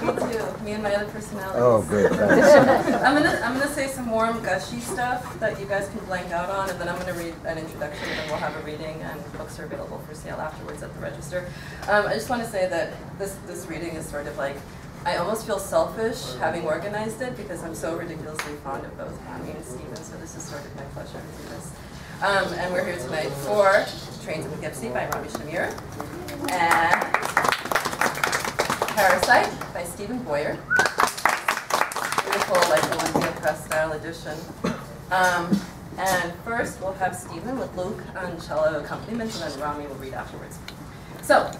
me too. Me and my other personalities. Oh, good. I'm gonna I'm gonna say some warm, gushy stuff that you guys can blank out on, and then I'm gonna read an introduction, and then we'll have a reading, and books are available for sale afterwards at the register. Um, I just want to say that this this reading is sort of like. I almost feel selfish having organized it because I'm so ridiculously fond of both Rami and Stephen, so this is sort of my pleasure to do this. Um, and we're here tonight for Trains of Poughkeepsie by Rami Shamir and Parasite by Stephen Boyer. Beautiful, like Olympia Press style edition. Um, and first, we'll have Stephen with Luke on cello accompaniment, and then Rami will read afterwards. So,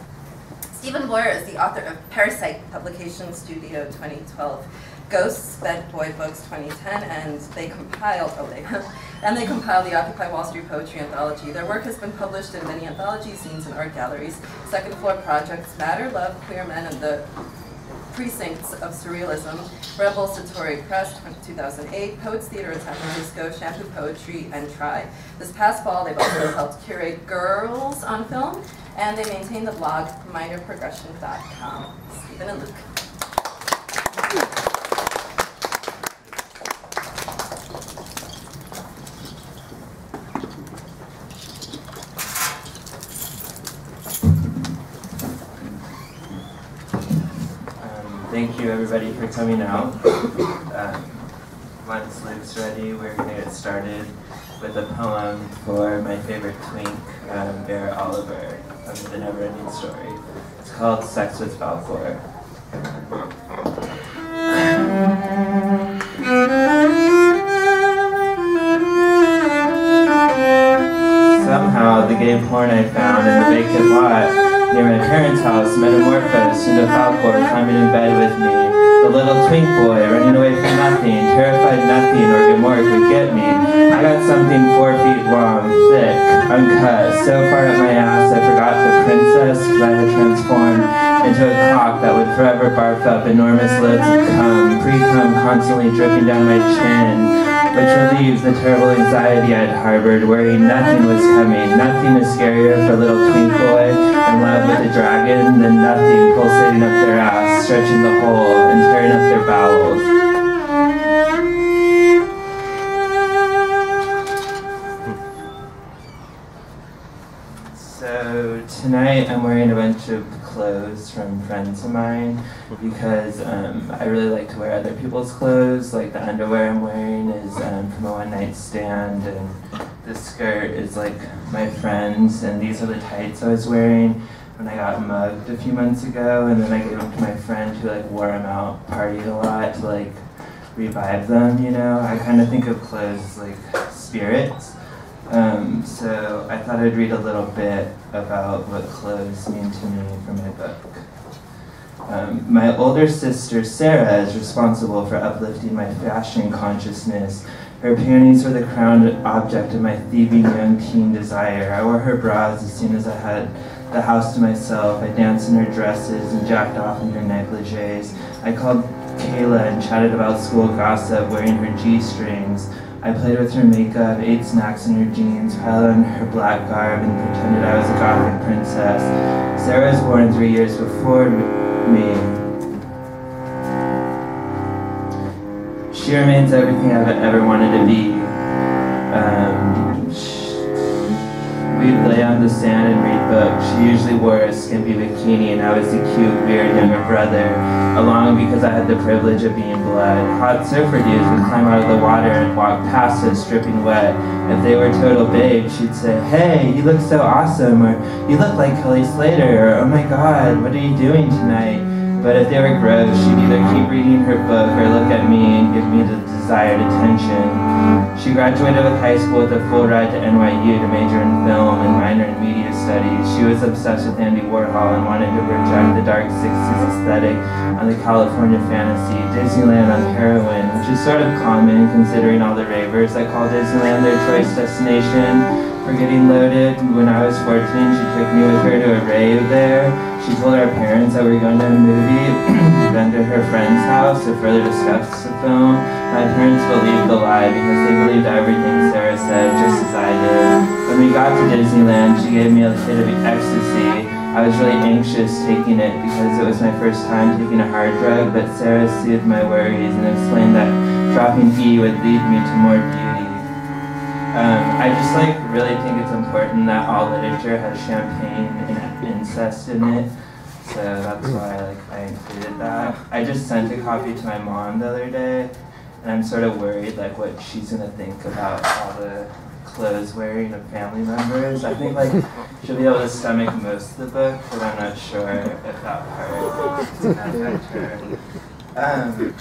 Stephen Boyer is the author of Parasite Publication Studio 2012, Ghosts, Bed Boy Books 2010, and they compiled, oh they, and they compiled the Occupy Wall Street Poetry Anthology. Their work has been published in many anthology scenes and art galleries, Second Floor Projects, Matter, Love, Queer Men, and the Precincts of Surrealism, Rebel Satori Press, 2008, Poets Theater in San Francisco, Shampoo Poetry, and Try. This past fall, they've also helped curate Girls on Film, and they maintain the blog minorprogression.com. Stephen and Luke. Um, thank you everybody for coming out. Um, once Luke's ready, we're going to get started with a poem for my favorite twink, um, Barret Oliver, of The Never Ending Story. It's called Sex with Falcor. Somehow, the gay porn I found in the vacant lot near my parents' house metamorphosed into Falcor climbing in bed with me. The little twink boy running away from nothing, terrified nothing or Gmork would get me. I got something four feet long, thick, uncut, so far up my ass I forgot the princess I had transformed into a cock that would forever barf up enormous loads of cum, pre-cum constantly dripping down my chin which relieves the terrible anxiety I'd harbored, worrying nothing was coming. Nothing is scarier for little twink boy in love with a dragon than nothing pulsating up their ass, stretching the hole, and tearing up their bowels. So tonight I'm wearing a bunch of clothes from friends of mine because um, I really like to wear other people's clothes. Like the underwear I'm wearing is um, from a one night stand, and this skirt is like my friend's, and these are the tights I was wearing when I got mugged a few months ago, and then I gave them to my friend who like wore them out, partied a lot to like revive them. You know, I kind of think of clothes as like spirits. Um, so I thought I'd read a little bit about what clothes mean to me from my book. Um, my older sister Sarah is responsible for uplifting my fashion consciousness. Her panties were the crowned object of my thieving young teen desire. I wore her bras as soon as I had the house to myself. I danced in her dresses and jacked off in her negligees. I called Kayla and chatted about school gossip wearing her G-strings. I played with her makeup, ate snacks in her jeans, piled on her black garb, and pretended I was a gothic princess. Sarah was born three years before me. She remains everything I've ever wanted to be. Um, we'd lay on the sand usually wore a skimpy bikini, and I was the cute, weird younger brother, along because I had the privilege of being blood. Hot surfer dudes would climb out of the water and walk past us dripping wet. If they were total babes, she'd say, Hey, you look so awesome, or You look like Kelly Slater, or Oh my god, what are you doing tonight? But if they were gross, she'd either keep reading her book or look at me and give me the desired attention. She graduated with high school with a full ride to NYU to major in film and minor in media studies. She was obsessed with Andy Warhol and wanted to project the dark 60s aesthetic on the California fantasy, Disneyland on heroin, which is sort of common considering all the ravers that call Disneyland their choice destination for getting loaded. When I was 14, she took me with her to a rave there. She told our parents that we were going to a movie, then to her friend's house to further discuss the film. My parents believed the lie because they believed everything Sarah said, just as I did. When we got to Disneyland, she gave me a hit of ecstasy, I was really anxious taking it because it was my first time taking a hard drug, but Sarah soothed my worries and explained that dropping E would lead me to more beauty. Um, I just like really think it's important that all literature has champagne and incest in it. So that's why like I included that. I just sent a copy to my mom the other day, and I'm sort of worried like what she's gonna think about all the clothes wearing of family members. I think like she'll be able to stomach most of the book, but I'm not sure if that part gonna affect her. Um,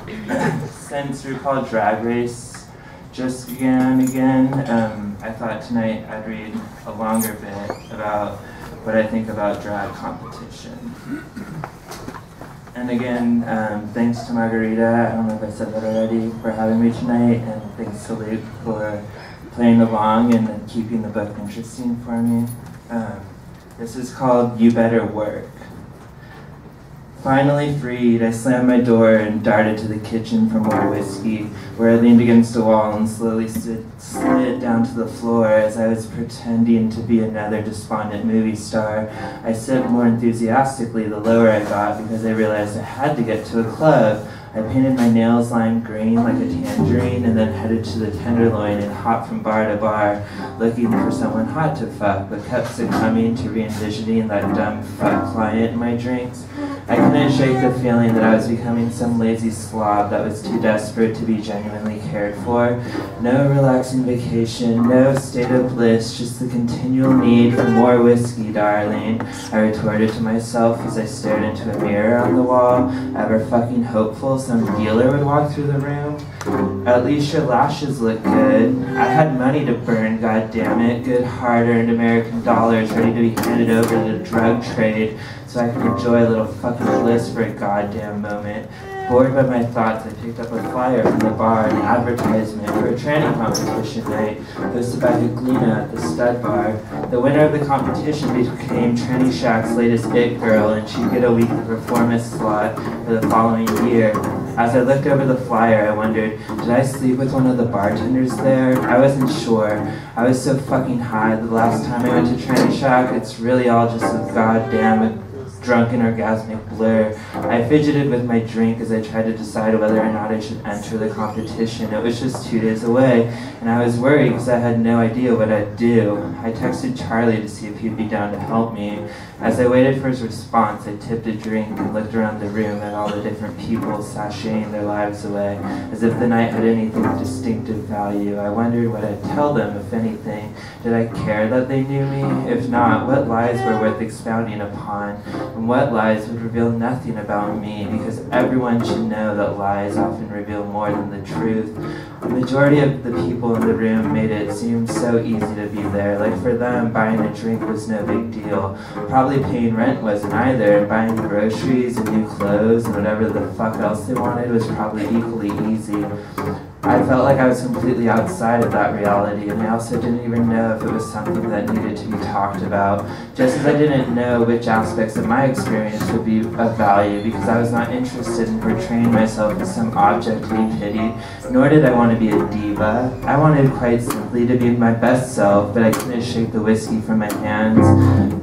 since RuPaul Drag Race just began again, um, I thought tonight I'd read a longer bit about what I think about drag competition. And again, um, thanks to Margarita, I don't know if I said that already, for having me tonight, and thanks to Luke for playing along and keeping the book interesting for me. Um, this is called You Better Work. Finally freed, I slammed my door and darted to the kitchen for more whiskey, where I leaned against a wall and slowly slid, slid down to the floor as I was pretending to be another despondent movie star. I sipped more enthusiastically the lower I got because I realized I had to get to a club. I painted my nails lime green like a tangerine and then headed to the Tenderloin and hopped from bar to bar looking for someone hot to fuck, but kept succumbing to re-envisioning that dumb fuck client in my drinks. I couldn't shake the feeling that I was becoming some lazy slob that was too desperate to be genuinely cared for. No relaxing vacation, no state of bliss, just the continual need for more whiskey, darling. I retorted to myself as I stared into a mirror on the wall, ever fucking hopeful some dealer would walk through the room. At least your lashes look good. I had money to burn, God damn it. Good hard-earned American dollars ready to be handed over to the drug trade so I could enjoy a little fucking bliss for a goddamn moment. Bored by my thoughts, I picked up a flyer from the bar, an advertisement for a tranny competition night hosted by Heklina at the stud bar. The winner of the competition became Tranny Shack's latest it girl, and she'd get a weekly performance slot for the following year. As I looked over the flyer, I wondered, did I sleep with one of the bartenders there? I wasn't sure. I was so fucking high the last time I went to Tranny Shack, it's really all just a goddamn drunken orgasmic blur. I fidgeted with my drink as I tried to decide whether or not I should enter the competition. It was just two days away, and I was worried because I had no idea what I'd do. I texted Charlie to see if he'd be down to help me. As I waited for his response, I tipped a drink and looked around the room at all the different people sashaying their lives away, as if the night had anything of distinctive value. I wondered what I'd tell them, if anything. Did I care that they knew me? If not, what lies were worth expounding upon? And what lies would reveal nothing about me, because everyone should know that lies often reveal more than the truth. The majority of the people in the room made it seem so easy to be there. Like for them, buying a drink was no big deal. Probably paying rent wasn't either, and buying groceries and new clothes and whatever the fuck else they wanted was probably equally easy. I felt like I was completely outside of that reality, and I also didn't even know if it was something that needed to be talked about, just as I didn't know which aspects of my experience would be of value, because I was not interested in portraying myself as some object to be pitied, nor did I want to be a diva. I wanted quite simply to be my best self, but I couldn't shake the whiskey from my hands.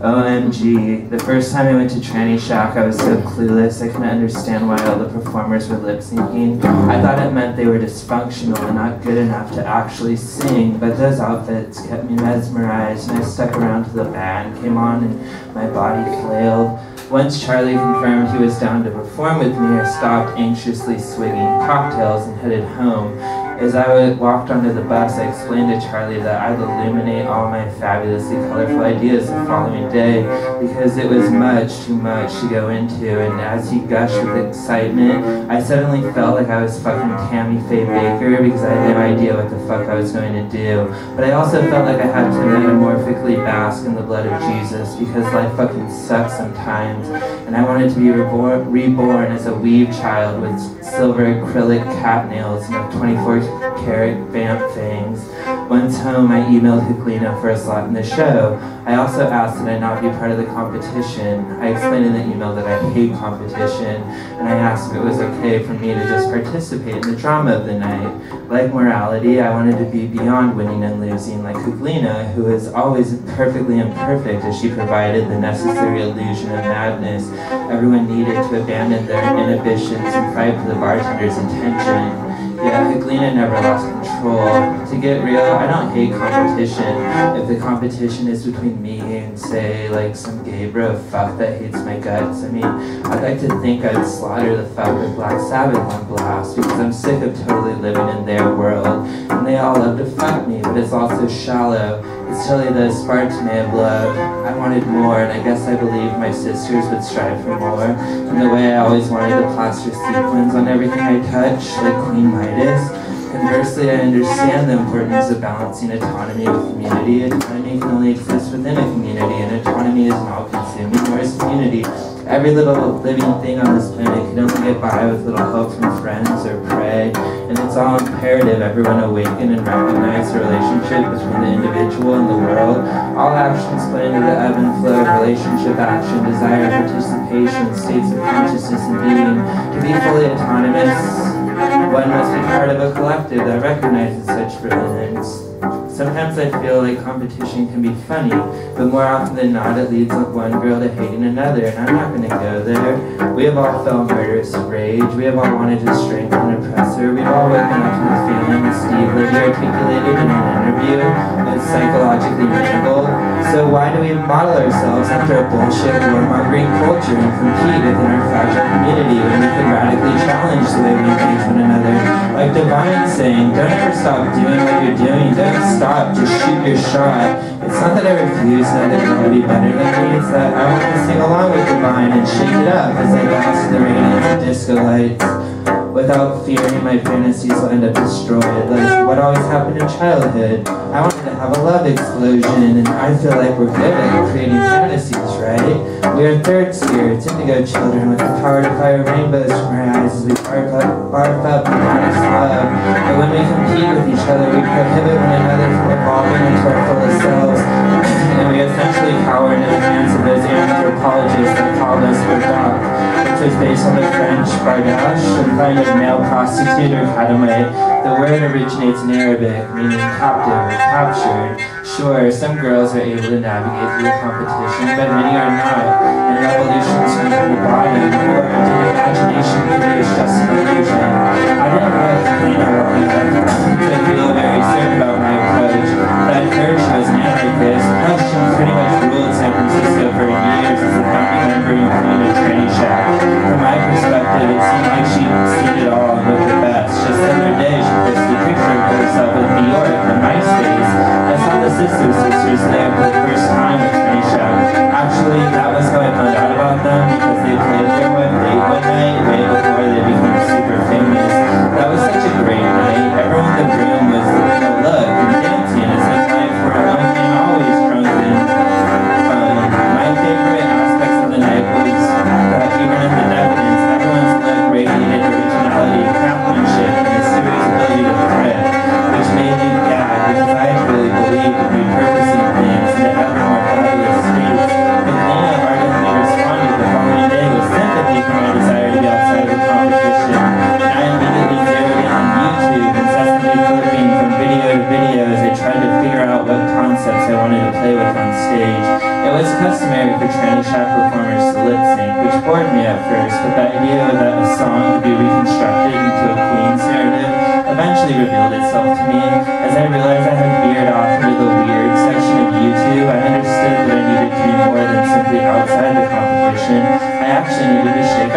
OMG, the first time I went to Tranny Shack, I was so clueless, I couldn't understand why all the performers were lip syncing. I thought it meant they were dysfunctional and not good enough to actually sing, but those outfits kept me mesmerized, and I stuck around till the band came on and my body flailed. Once Charlie confirmed he was down to perform with me, I stopped anxiously swigging cocktails and headed home. As I walked onto the bus, I explained to Charlie that I'd illuminate all my fabulously colorful ideas the following day because it was much too much to go into. And as he gushed with excitement, I suddenly felt like I was fucking Tammy Faye Bakker because I had no idea what the fuck I was going to do. But I also felt like I had to metamorphically bask in the blood of Jesus because life fucking sucks sometimes. And I wanted to be reborn, reborn as a weave child with silver acrylic cat nails and a 24 carrot vamp things. Once home, I emailed Heklina for a slot in the show. I also asked that I not be part of the competition. I explained in the email that I hate competition, and I asked if it was okay for me to just participate in the drama of the night. Like morality, I wanted to be beyond winning and losing, like Heklina, who is always perfectly imperfect as she provided the necessary illusion of madness everyone needed to abandon their inhibitions and fight for the bartender's intention. Yeah, Heklina never lost control. To get real, I don't hate competition. If the competition is between me and, say, like some gay bro fuck that hates my guts, I mean, I'd like to think I'd slaughter the fuck with Black Sabbath on blast because I'm sick of totally living in their world. And they all love to fuck me, but it's also shallow. It's totally the me of love. I wanted more, and I guess I believe my sisters would strive for more. In the way I always wanted to plaster sequins on everything I touch, like Queen Midas. Conversely, I understand the importance of balancing autonomy with community. Autonomy can only exist within a community, and autonomy is an all-consuming, whereas community Every little living thing on this planet can only get by with little help from friends or prey, and it's all imperative everyone awaken and recognize the relationship between the individual and the world. All actions play into the ebb and flow of relationship action, desire, participation, states of consciousness and being. To be fully autonomous, one must be part of a collective that recognizes such brilliance. Sometimes I feel like competition can be funny, but more often than not it leads one girl to hating another, and I'm not gonna go there. We have all felt murderous rage, we have all wanted to strengthen an oppressor, we've all woken up to the feeling that Steve Libby articulated in an interview that's psychologically mangled. So why do we model ourselves after a bullshit warmongering culture and compete within our fragile community when we can radically challenge the way we engage one another? Like Divine saying, don't ever stop doing what you're doing, don't stop just shoot your shot. It's not that I refuse that they want to be better than me, it's that I want to sing along with Divine and shake it up as I bounce to the radiance of disco lights. Without fearing my fantasies will end up destroyed, like what always happened in childhood. I wanted to have a love explosion, and I feel like we're good at creating fantasies, right? We are third spirits, indigo children with the power to fire rainbows from our eyes as we barf up, barf up the honest love. But when we compete with each other, we prohibit one another from evolving into our fullest selves, and we essentially cower into the hands of those anthropologists that call us the dog, was based on the French bardache, and kind of male prostitute or kadame. The word originates in Arabic, meaning captive or captured. Sure, some girls are able to navigate through the competition, but many are not. And revolution starts from the bottom, or the imagination creates just an illusion. I didn't like clean up long enough to feel very certain about my approach, but I I saw the Sister Sisters there for the first time at Tranny Actually, that was how I found out about them. because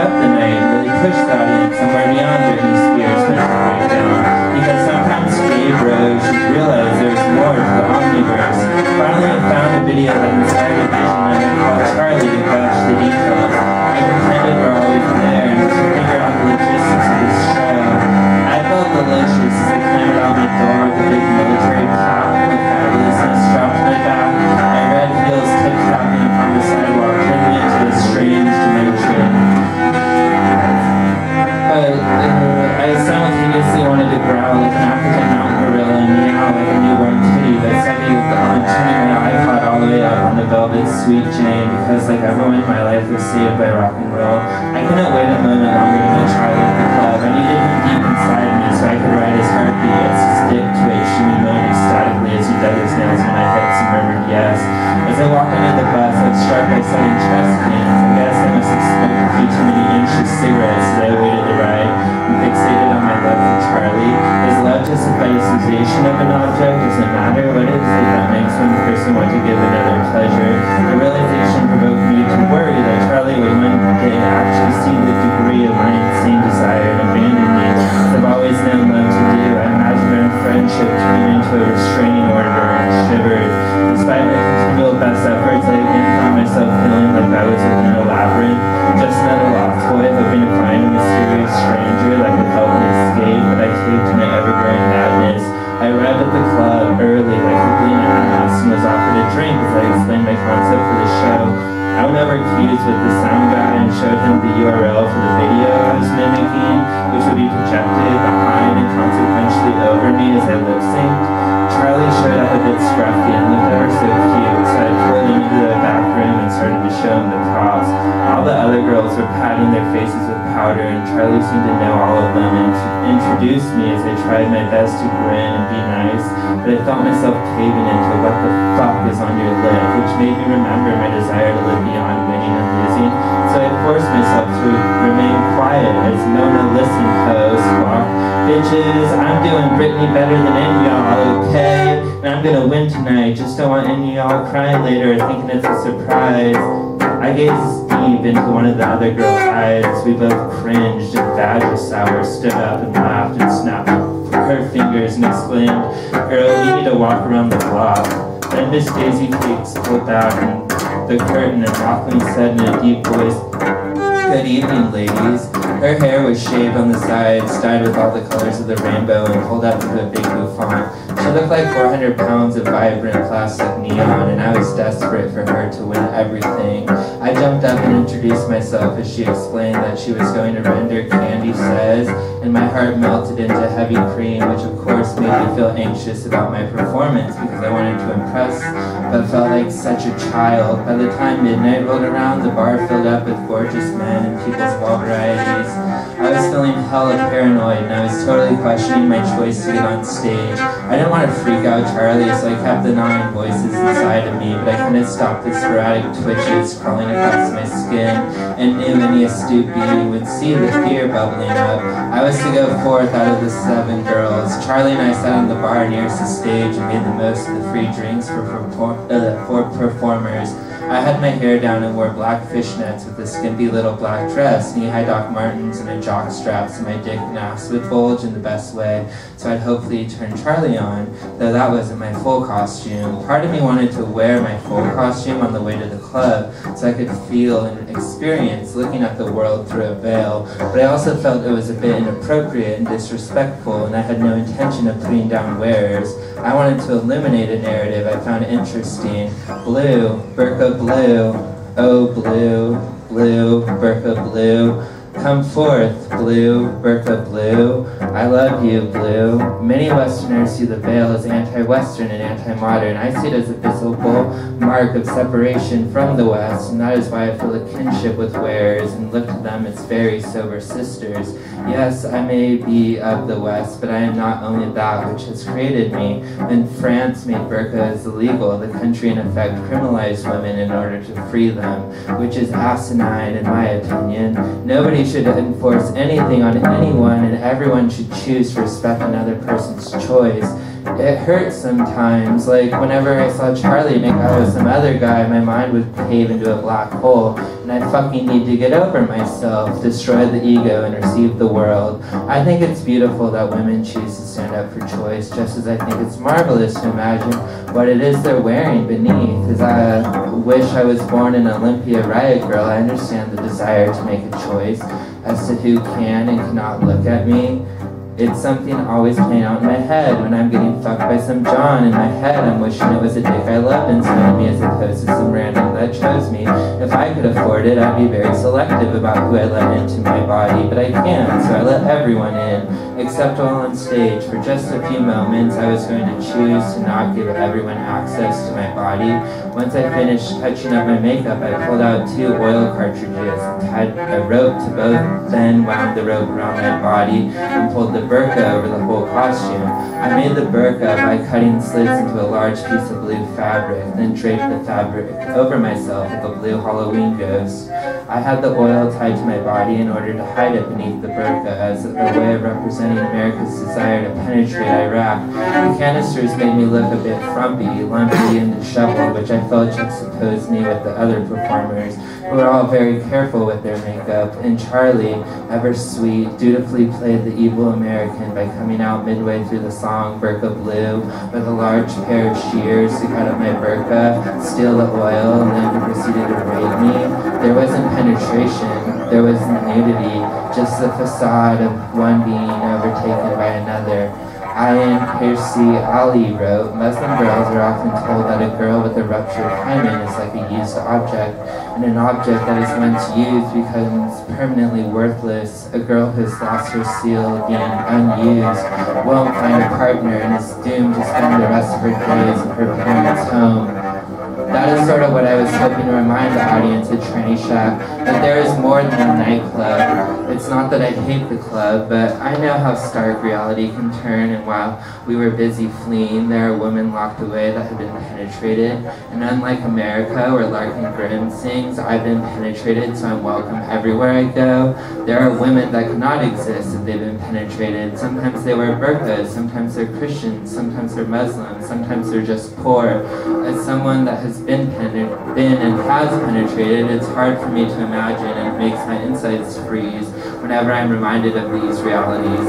up the night really push the audience somewhere beyond Britney Spears' mental breakdown. Because sometimes gay bros should realize there's more to the omniverse. Finally, I found a video that inspired a vision and I called Charlie to gush the details. I pretended we're always there and to figure out the logistics of this show. I felt delicious as I clambered out my door with a big Sweet Jane because like everyone in my life was saved by rock and roll. I couldn't wait a moment longer to meet Charlie at the club. I needed him deep inside me so I could ride his heartbeat as his dick twitched and he moaned ecstatically as he dug his nails in my hips and murmured yes. As I walked into the bus, I was struck by sudden chest pains. I guess I must have smoked a few too many inches cigarettes as I awaited the ride and fixated on my love just a visualization of an object? doesn't matter what it is that makes one person want to give another pleasure? The realization provoked me to worry that Charlie would one day actually see the degree of my insane desire and abandon as I've always known love to do. I imagined our friendship turning into a restraining order and shivered. Despite my continual best efforts, I again found myself feeling like I was within a labyrinth, just another lost toy, hoping to find a mysterious stranger that could help me concept for the show. I went over keys with the sound guy and showed him the URL for the video I was mimicking, which would be projected behind and consequentially over me as I lip synced. Charlie showed up a bit scruffy and looked ever so cute, so I pulled him into the back room and started to show him the props. All the other girls were patting their faces with powder, and Charlie seemed to know all of them and introduced me as I tried my best to grin and be nice, but I felt myself caving into what the fuck is on your lip, which made me remember my desire to live beyond winning and losing, so I forced myself to remain quiet as Mona listened ho, squawk, bitches, I'm doing Britney better than any y'all, okay? And I'm gonna win tonight, just don't want any y'all crying later thinking it's a surprise. I gazed into one of the other girls' eyes. We both cringed and Vagisour stood up and laughed and snapped her fingers and exclaimed, Girl, you need to walk around the block. Then Miss Daisy Cakes pulled back the curtain and mockingly said in a deep voice, Good evening, ladies. Her hair was shaved on the sides, dyed with all the colors of the rainbow, and pulled up into a big bouffant. She looked like 400 pounds of vibrant plastic neon, and I was desperate for her to win everything. I jumped up and introduced myself as she explained that she was going to render Candy Says, and my heart melted into heavy cream, which of course made me feel anxious about my performance because I wanted to impress, but felt like such a child. By the time midnight rolled around, the bar filled up with gorgeous men and people's wall varieties. I was feeling hella paranoid, and I was totally questioning my choice to get on stage. I didn't want to freak out Charlie, so I kept the gnawing voices inside of me, but I couldn't stop the sporadic twitches crawling across my skin, and knew any astute being would see the fear bubbling up. I was to go fourth out of the seven girls. Charlie and I sat on the bar nearest the stage and made the most of the free drinks for, perform- uh, for performers. I had my hair down and wore black fishnets with a skimpy little black dress, knee-high Doc Martens, and a jock strap so my dick and ass would bulge in the best way, so I'd hopefully turn Charlie on, though that wasn't my full costume. Part of me wanted to wear my full costume on the way to the club, so I could feel and experience looking at the world through a veil, but I also felt it was a bit inappropriate and disrespectful, and I had no intention of putting down wares. I wanted to illuminate a narrative I found interesting. Blue, Burqa Blue, oh blue, blue, Burqa Blue. Come forth, blue, Burqa Blue. I love you, blue. Many Westerners see the veil as anti-Western and anti-modern. I see it as a visible mark of separation from the West, and that is why I feel a kinship with wearers and look to them as very sober sisters. Yes, I may be of the West, but I am not only that which has created me. When France made burqas illegal, the country in effect criminalized women in order to free them, which is asinine in my opinion. Nobody should enforce anything on anyone, and everyone should choose to respect another person's choice. It hurts sometimes, like whenever I saw Charlie make out with some other guy, my mind would cave into a black hole, and I fucking need to get over myself, destroy the ego, and receive the world. I think it's beautiful that women choose to stand up for choice, just as I think it's marvelous to imagine what it is they're wearing beneath. As I wish I was born an Olympia riot girl, I understand the desire to make a choice as to who can and cannot look at me. It's something always playing out in my head when I'm getting fucked by some John. In my head, I'm wishing it was a dick I loved inside of me as opposed to some random that chose me. If I could afford it, I'd be very selective about who I let into my body, but I can't, so I let everyone in. Except while on stage. For just a few moments, I was going to choose to not give everyone access to my body. Once I finished touching up my makeup, I pulled out two oil cartridges tied a rope to both, then wound the rope around my body and pulled the burqa over the whole costume. I made the burqa by cutting slits into a large piece of blue fabric, then draped the fabric over myself with a blue Halloween ghost. I had the oil tied to my body in order to hide it beneath the burqa as a way of representing America's desire to penetrate Iraq. The canisters made me look a bit frumpy, lumpy, and disheveled, which I felt juxtaposed me with the other performers, who were all very careful with their makeup, and Charlie, ever sweet, dutifully played the evil American by coming out midway through the song Burqa Blue with a large pair of shears to cut up my burqa, steal the oil, and then proceeded to rape me. There wasn't penetration, there was nudity, just the facade of one being overtaken by another. Ayaan Hirsi Ali wrote, Muslim girls are often told that a girl with a ruptured hymen is like a used object, and an object that is once used becomes permanently worthless. A girl who has lost her seal being unused won't find a partner and is doomed to spend the rest of her days in her parents' home. That is sort of what I was hoping to remind the audience at Tranny Shack, that there is more than a nightclub. It's not that I hate the club, but I know how stark reality can turn, and while we were busy fleeing, there are women locked away that have been penetrated. And unlike America, where Larkin Grimm sings, I've been penetrated, so I'm welcome everywhere I go. There are women that cannot exist if they've been penetrated. Sometimes they wear burqas, sometimes they're Christians, sometimes they're Muslims, sometimes they're just poor. As someone that has been, been and has penetrated, it's hard for me to imagine and it makes my insides freeze whenever I'm reminded of these realities.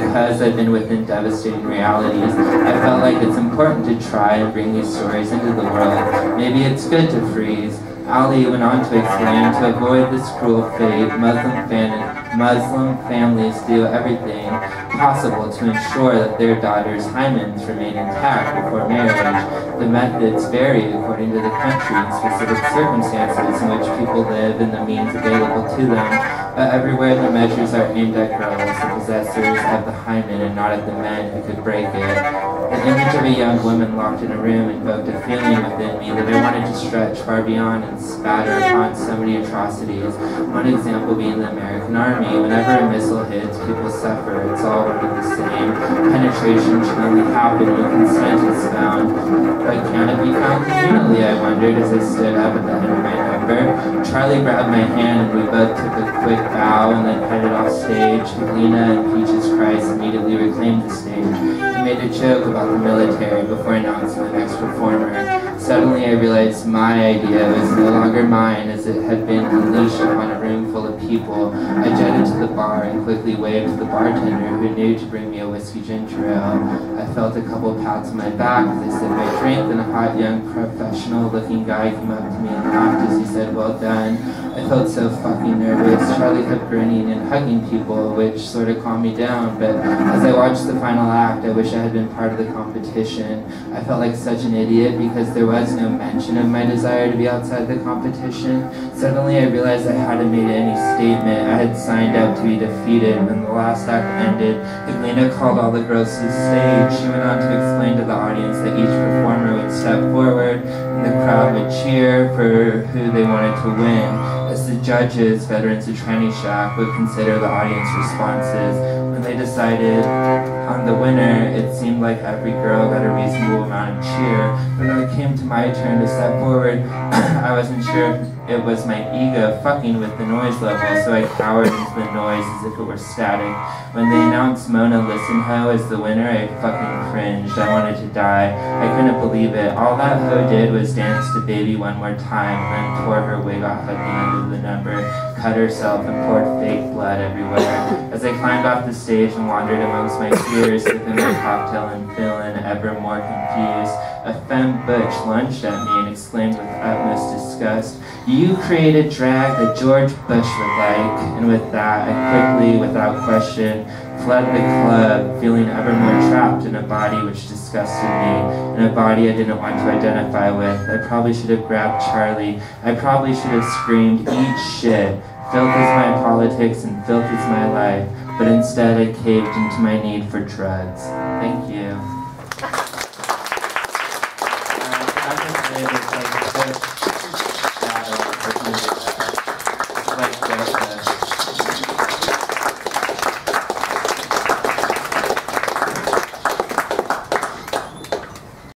Because I've been within devastating realities, I felt like it's important to try and bring these stories into the world. Maybe it's good to freeze. Ali went on to explain, to avoid this cruel fate, Muslim, fan Muslim families do everything possible to ensure that their daughters' hymens remain intact before marriage. The methods vary according to the country and specific circumstances in which people live and the means available to them, but everywhere the measures are aimed at girls, the possessors of the hymen, and not at the men who could break it. The image of a young woman locked in a room invoked a feeling within me that I wanted to stretch far beyond and spatter upon so many atrocities. One example being the American Army. Whenever a missile hits, people suffer. It's all one the same. Penetration should only happen when consent is found. But can it be found communally, I wondered as I stood up at the end of my Charlie grabbed my hand and we both took a quick bow and then headed off stage. Lena and Peaches Christ immediately reclaimed the stage. He made a joke about the military before announcing the next performer. Suddenly I realized my idea was no longer mine as it had been unleashed upon a room full of people. I jetted to the bar and quickly waved to the bartender who knew to bring me a whiskey ginger ale. I felt a couple pats on my back as I sipped my drink and a hot young professional looking guy came up to me and laughed as he said, well done. I felt so fucking nervous. Charlie kept grinning and hugging people, which sort of calmed me down, but as I watched the final act, I wish I had been part of the competition. I felt like such an idiot because there was no mention of my desire to be outside the competition. Suddenly I realized I hadn't made any statement. I had signed up to be defeated. When the last act ended, Heklina called all the girls to the stage. She went on to explain to the audience that each performer would step forward the crowd would cheer for who they wanted to win. As the judges, veterans of Tranny Shack, would consider the audience responses. When they decided on the winner, it seemed like every girl got a reasonable amount of cheer. But when it came to my turn to step forward, I wasn't sure it was my ego fucking with the noise level, so I cowered into the noise as if it were static. When they announced Mona Listenho as the winner, I fucking cringed. I wanted to die. I couldn't believe it. All that hoe did was dance to Baby one more time, then tore her wig off at the end of the number, cut herself, and poured fake blood everywhere. As I climbed off the stage and wandered amongst my peers, sipping my cocktail and feeling ever more confused, a femme butch lunged at me and exclaimed with utmost disgust, You created drag that George Bush would like. And with that, I quickly, without question, fled the club, feeling ever more trapped in a body which disgusted me, in a body I didn't want to identify with. I probably should have grabbed Charlie. I probably should have screamed, Eat shit. Filth is my politics and filth is my life, but instead I caved into my need for drugs. Thank you.